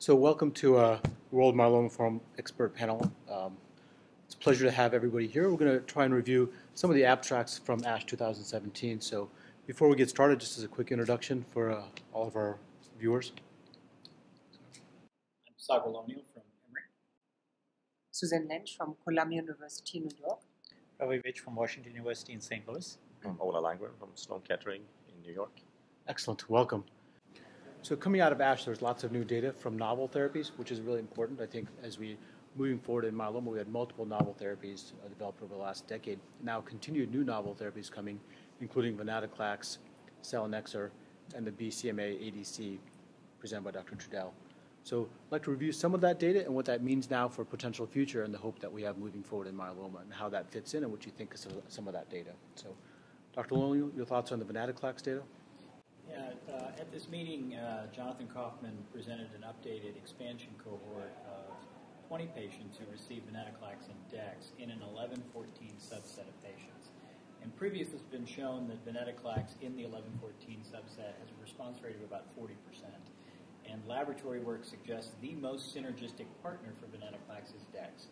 So welcome to a World Myeloma Forum expert panel. Um, it's a pleasure to have everybody here. We're going to try and review some of the abstracts from ASH 2017. So before we get started, just as a quick introduction for uh, all of our viewers. I'm Sagar Lonial from Emory. Susan Lentzsch from Columbia University, in New York. Ravi Vij from Washington University in St. Louis. I'm Ola Landgren from Sloan Kettering in New York. Excellent. Welcome. So coming out of ASH, there's lots of new data from novel therapies, which is really important. I think as we moving forward in myeloma, we had multiple novel therapies uh, developed over the last decade. Now continued new novel therapies coming, including venetoclax, selinexor, and the BCMA ADC presented by Dr. Trudel. So I'd like to review some of that data and what that means now for potential future and the hope that we have moving forward in myeloma and how that fits in and what you think of some of that data. So Dr. Lonial, your thoughts on the venetoclax data? Yeah, uh, at this meeting, uh, Jonathan Kaufman presented an updated expansion cohort of 20 patients who received venetoclax and dex in an 11-14 subset of patients. And previously it's been shown that venetoclax in the 11-14 subset has a response rate of about 40%. And laboratory work suggests the most synergistic partner for venetoclax is dex.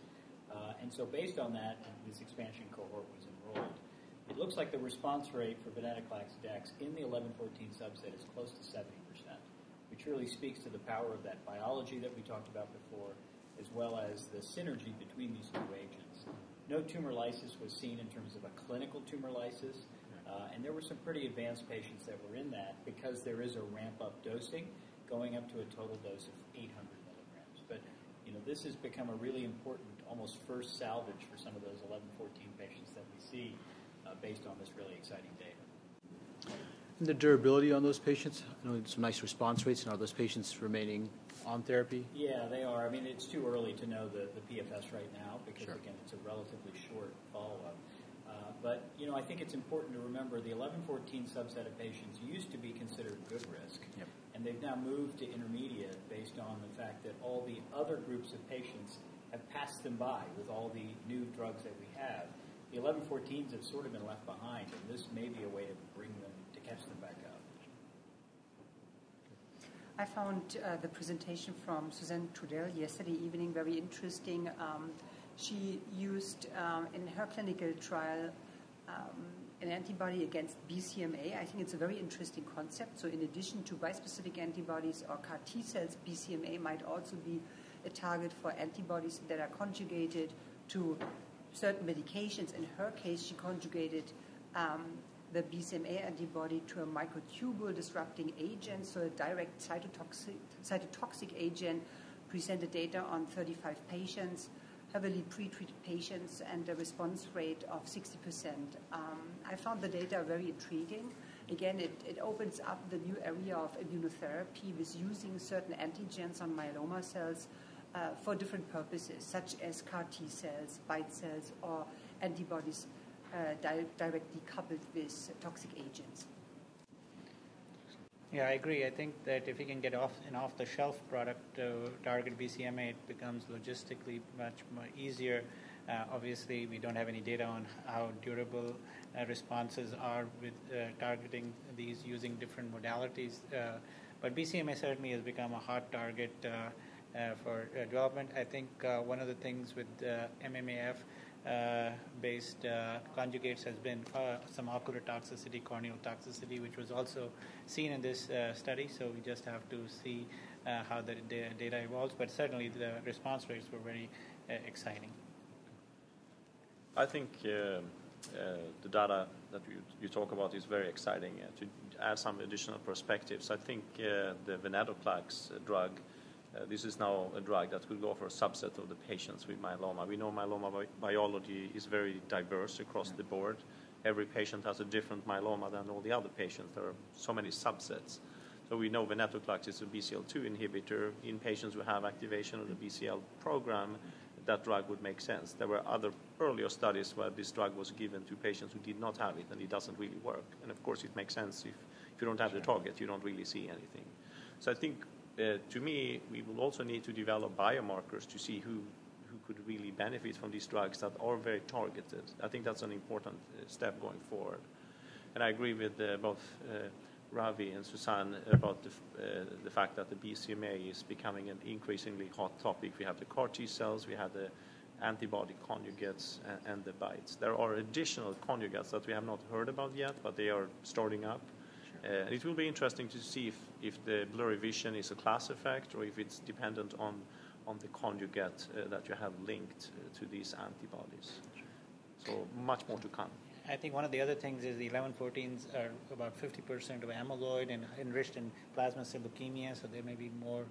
Uh, and so based on that, this expansion cohort was enrolled. It looks like the response rate for venetoclax dex in the 11-14 subset is close to 70%, which really speaks to the power of that biology that we talked about before, as well as the synergy between these two agents. No tumor lysis was seen in terms of a clinical tumor lysis, uh, and there were some pretty advanced patients that were in that because there is a ramp-up dosing going up to a total dose of 800 milligrams. But you know, this has become a really important, almost first salvage for some of those 11-14 patients that we see uh, based on this really exciting data. And the durability on those patients? I know some nice response rates, and are those patients remaining on therapy? Yeah, they are. I mean, it's too early to know the, the PFS right now because, sure. again, it's a relatively short follow-up. Uh, but, you know, I think it's important to remember the 11-14 subset of patients used to be considered good risk. Yep. And they've now moved to intermediate based on the fact that all the other groups of patients have passed them by with all the new drugs that we have the 11-14s have sort of been left behind, and this may be a way to bring them, to catch them back up. I found uh, the presentation from Suzanne Trudel yesterday evening very interesting. Um, she used um, in her clinical trial um, an antibody against BCMA. I think it's a very interesting concept. So, in addition to bispecific antibodies or CAR T cells, BCMA might also be a target for antibodies that are conjugated to certain medications. In her case, she conjugated um, the BCMA antibody to a microtubule disrupting agent, so a direct cytotoxic, cytotoxic agent, presented data on 35 patients, heavily pretreated patients, and a response rate of 60%. Um, I found the data very intriguing. Again, it, it opens up the new area of immunotherapy with using certain antigens on myeloma cells uh, for different purposes, such as CAR T cells, BiTE cells, or antibodies uh, di- directly coupled with toxic agents. Yeah, I agree. I think that if you can get off an off-the-shelf product to target BCMA, it becomes logistically much more easier. Uh, obviously, we don't have any data on how durable uh, responses are with uh, targeting these using different modalities. Uh, but BCMA certainly has become a hot target uh, uh, for uh, development. I think uh, one of the things with MMAF based conjugates has been some ocular toxicity, corneal toxicity, which was also seen in this study. So we just have to see how the data evolves. But certainly the response rates were very exciting. I think uh, uh, the data that you, you, talk about is very exciting. Uh, to add some additional perspectives, I think the venetoclax drug uh, Uh, this is now a drug that could go for a subset of the patients with myeloma. We know myeloma bi- biology is very diverse across the board. Every patient has a different myeloma than all the other patients. There are so many subsets. So we know venetoclax is a BCL2 inhibitor. In patients who have activation of the BCL program, that drug would make sense. There were other earlier studies where this drug was given to patients who did not have it, and it doesn't really work. And of course, it makes sense if, if you don't have the target, you don't really see anything. So I think uh, to me, we will also need to develop biomarkers to see who, who could really benefit from these drugs that are very targeted. I think that's an important uh, step going forward. And I agree with uh, both uh, Ravi and Suzanne about the, uh, the fact that the BCMA is becoming an increasingly hot topic. We have the CAR T cells, we have the antibody conjugates, and, and the BiTEs. There are additional conjugates that we have not heard about yet, but they are starting up. Uh, it will be interesting to see if, if the blurry vision is a class effect or if it's dependent on, on the conjugate uh, that you have linked uh, to these antibodies. So much more to come. I think one of the other things is the 1114s are about 50% of amyloid and enriched in plasma cell leukemia, so there may be more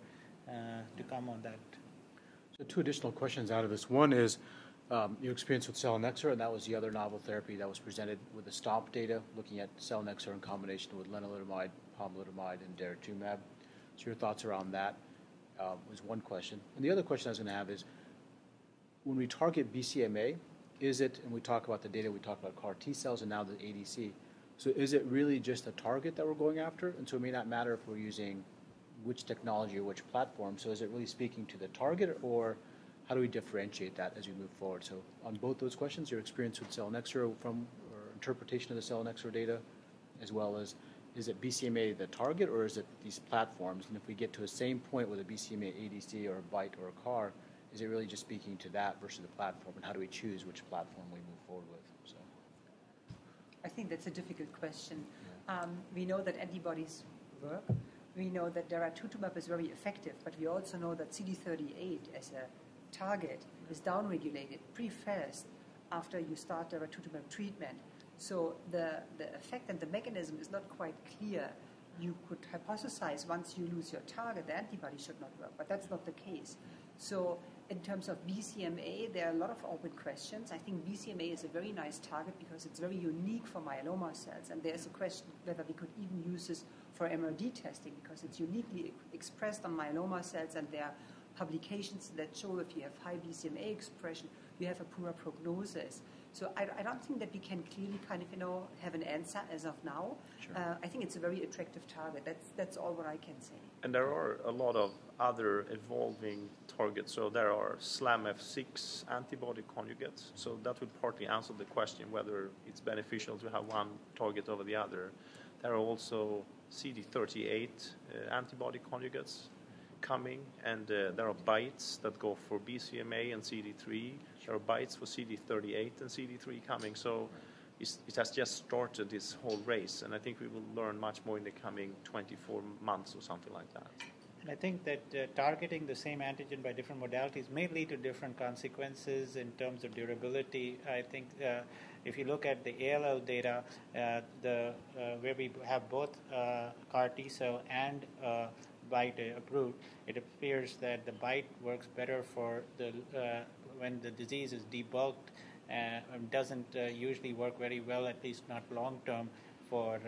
uh, to come on that. So two additional questions out of this. One is um, your experience with selinexor, and that was the other novel therapy that was presented with the STOMP data, looking at selinexor in combination with lenalidomide, pomalidomide, and daratumumab. So your thoughts around that uh, was one question. And the other question I was going to have is, when we target BCMA, is it, and we talk about the data, we talk about CAR T cells and now the ADC, so is it really just a target that we're going after? And so it may not matter if we're using which technology or which platform. So is it really speaking to the target or how do we differentiate that as we move forward? So on both those questions, your experience with selinexor from or interpretation of the selinexor data, as well as is it BCMA the target or is it these platforms? And if we get to the same point with a BCMA ADC or a BiTE or a CAR, is it really just speaking to that versus the platform? And how do we choose which platform we move forward with? So. I think that's a difficult question. Um, we know that antibodies work. We know that daratumumab is very effective, but we also know that CD38 as a target is downregulated pretty fast after you start daratumumab treatment. So the, the effect and the mechanism is not quite clear. You could hypothesize once you lose your target, the antibody should not work, but that's not the case. So in terms of BCMA, there are a lot of open questions. I think BCMA is a very nice target because it's very unique for myeloma cells, and there's a question whether we could even use this for MRD testing because it's uniquely expressed on myeloma cells, and there are publications that show if you have high BCMA expression, you have a poorer prognosis. So I, I, don't think that we can clearly kind of, you know, have an answer as of now. Sure. Uh, I think it's a very attractive target. That's, that's all what I can say. And there are a lot of other evolving targets. So there are SLAMF6 antibody conjugates. So that would partly answer the question whether it's beneficial to have one target over the other. There are also CD38 uh, antibody conjugates coming, and uh, there are BiTEs that go for BCMA and CD3. There are BiTEs for CD38 and CD3 coming. So it has just started this whole race, and I think we will learn much more in the coming 24 months or something like that. And I think that uh, targeting the same antigen by different modalities may lead to different consequences in terms of durability. I think uh, if you look at the ALL data, uh, the uh, where we have both uh, CAR T cell and uh, BiTE uh, approved, it appears that the BiTE works better for the uh, when the disease is debulked. Uh, and doesn't usually work very well, at least not long term, for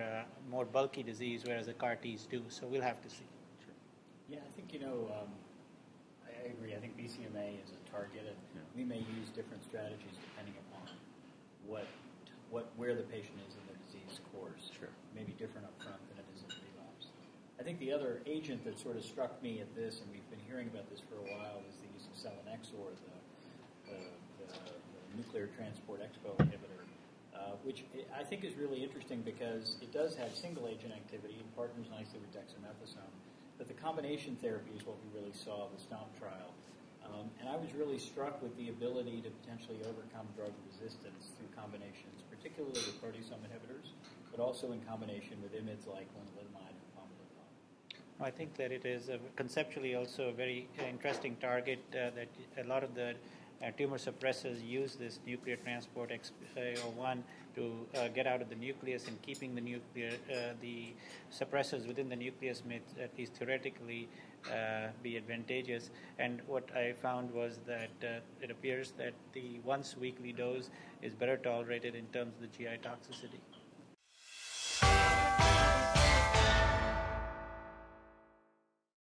more bulky disease, whereas the CAR Ts do. So we'll have to see. Yeah, I think, you know, um, I agree. I think BCMA is a target, and yeah. we may use different strategies depending upon what, what, where the patient is in their disease course. Sure. Maybe different up front than it is in relapse. I think the other agent that sort of struck me at this, and we've been hearing about this for a while, is the use of selinexor, the, the, the, the nuclear transport expo inhibitor. Uh, which I think is really interesting because it does have single agent activity and partners nicely with dexamethasone but the combination therapy is what we really saw in the STOMP trial. Um, and I was really struck with the ability to potentially overcome drug resistance through combinations, particularly with proteasome inhibitors, but also in combination with IMiDs like lenalidomide. I think that it is a, conceptually also a very interesting target uh, that a lot of the uh, tumor suppressors use this nuclear transport XPO1 to uh, get out of the nucleus and keeping the nuclear, uh, the suppressors within the nucleus may at least theoretically uh, be advantageous. And what I found was that uh, it appears that the once weekly dose is better tolerated in terms of the GI toxicity.